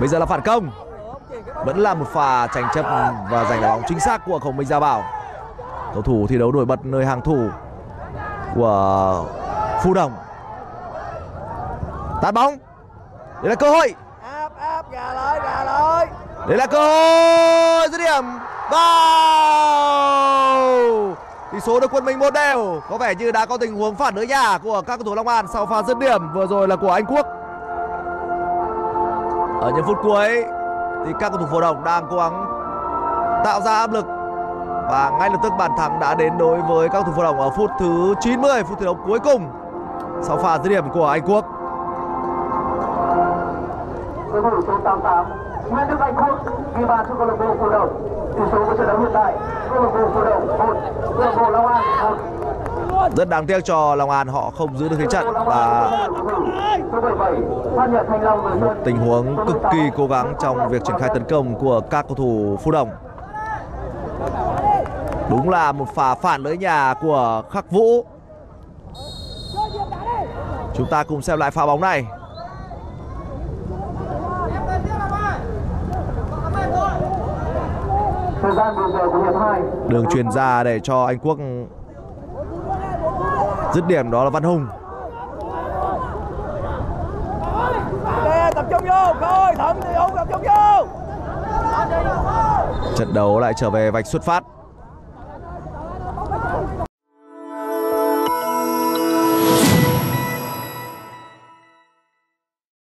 bây giờ là phản công. Vẫn là một pha tranh chấp và giành bóng chính xác của khổng minh gia bảo. Cầu thủ thi đấu nổi bật nơi hàng thủ của Phú Đồng. Tạt bóng. Đây là cơ hội. Đây là cơ hội. Dứt điểm. Vào. Tỷ số được quân mình một đều. Có vẻ như đã có tình huống phản lưới nhà của các cầu thủ Long An sau pha dứt điểm vừa rồi là của Anh Quốc ở những phút cuối thì các cầu thủ phổ đồng đang cố gắng tạo ra áp lực và ngay lập tức bàn thắng đã đến đối với các cầu thủ phổ đồng ở phút thứ 90 phút thi đấu cuối cùng sau pha dứt điểm của Anh Quốc cầu thủ số 88 Nguyễn Đức Anh Quốc ghi bàn cho câu lạc bộ Phú Đồng. Tỷ số của trận đấu hiện tại câu lạc bộ Phú Đồng 1, câu lạc bộ Long An 1 rất đáng tiếc cho Long An, họ không giữ được thế trận và một tình huống cực kỳ cố gắng trong việc triển khai tấn công của các cầu thủ Phú Đồng. Đúng là một pha phản lưới nhà của Khắc Vũ. Chúng ta cùng xem lại pha bóng này. Đường truyền ra để cho Anh Quốc dứt điểm đó là Văn Hùng. Tập trung vô thì tập trung vô Trận đấu lại trở về vạch xuất phát.